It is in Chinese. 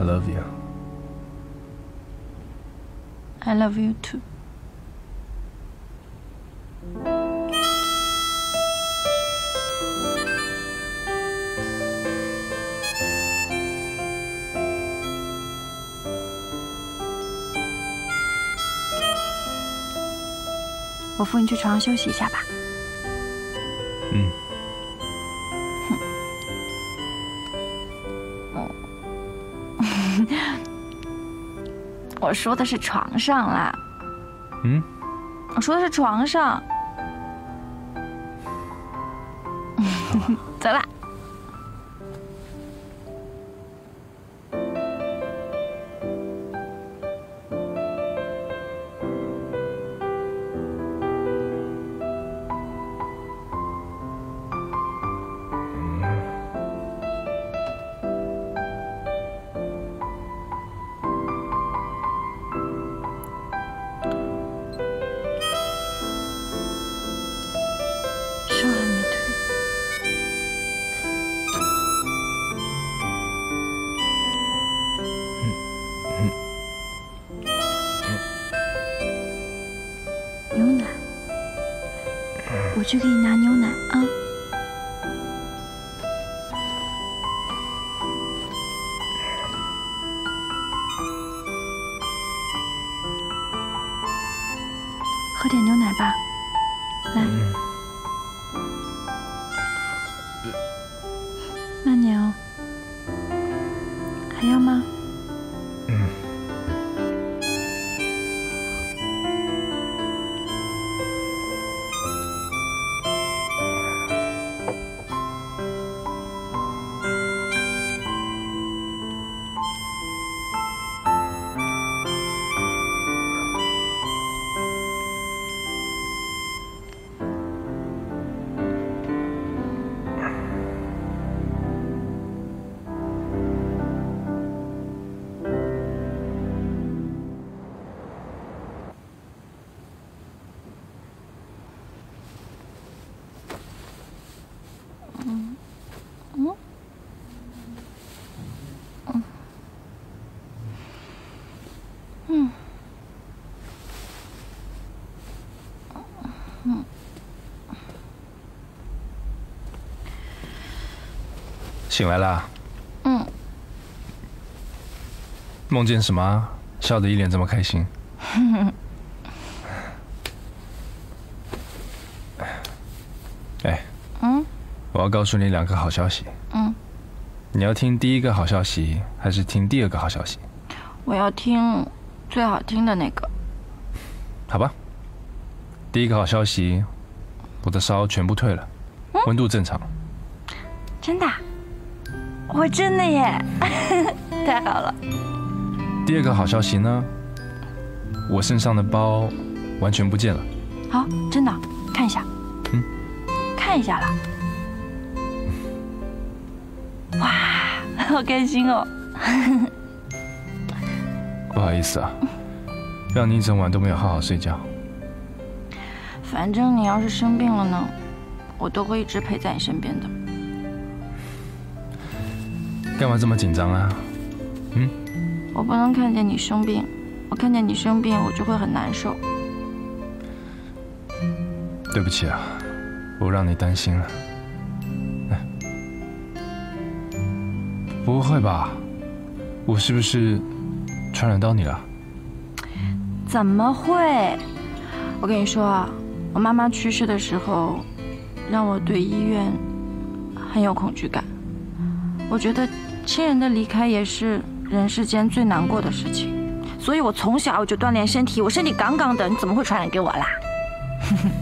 I love you. I love you too. 我扶你去床上休息一下吧。嗯。我说的是床上啦。嗯。我说的是床上。走啦。我去给你拿牛奶啊。喝点牛奶吧，来。醒来啦？嗯。梦见什么？笑得一脸这么开心。哎。嗯。我要告诉你两个好消息。嗯。你要听第一个好消息，还是听第二个好消息？我要听最好听的那个。好吧。第一个好消息，我的烧全部退了，温度正常。真的？我真的耶，太好了。第二个好消息呢？我身上的包完全不见了。好，真的，看一下。嗯，看一下了。哇，好开心哦。不好意思啊，让你一整晚都没有好好睡觉。反正你要是生病了呢，我都会一直陪在你身边的。干嘛这么紧张啊？嗯，我不能看见你生病，我看见你生病，我就会很难受。对不起啊，我让你担心了。不会吧？我是不是传染到你了？怎么会？我跟你说啊，我妈妈去世的时候，让我对医院很有恐惧感。我觉得。亲人的离开也是人世间最难过的事情，所以我从小我就锻炼身体，我身体杠杠的，你怎么会传染给我啦？